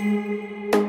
Música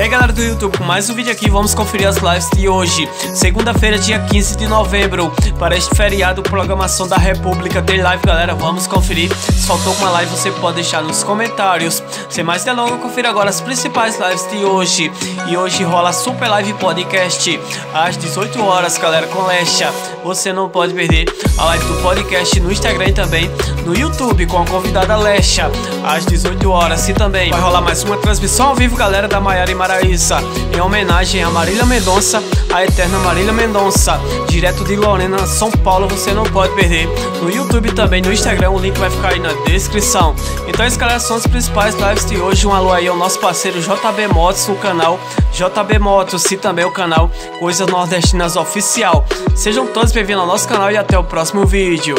aí galera do YouTube, com mais um vídeo aqui, vamos conferir as lives de hoje. Segunda-feira, dia 15 de novembro. Para este feriado, programação da República Tem live galera, vamos conferir. Se faltou alguma live você pode deixar nos comentários. Sem mais delongas, confira agora as principais lives de hoje. E hoje rola Super Live Podcast. Às 18 horas galera, com Lesha Você não pode perder a live do podcast no Instagram e também no YouTube Com a convidada Lesha Às 18 horas e também vai rolar mais uma transmissão ao vivo galera da Maiara e Maraísa, em homenagem a Marília Mendonça, a eterna Marília Mendonça, direto de Lorena, São Paulo, você não pode perder. No YouTube também, no Instagram, o link vai ficar aí na descrição. Então, esses galera são principais lives de hoje. Um alô aí ao nosso parceiro JB Motos, no canal JB Motos e também o canal Coisas Nordestinas Oficial. Sejam todos bem-vindos ao nosso canal e até o próximo vídeo.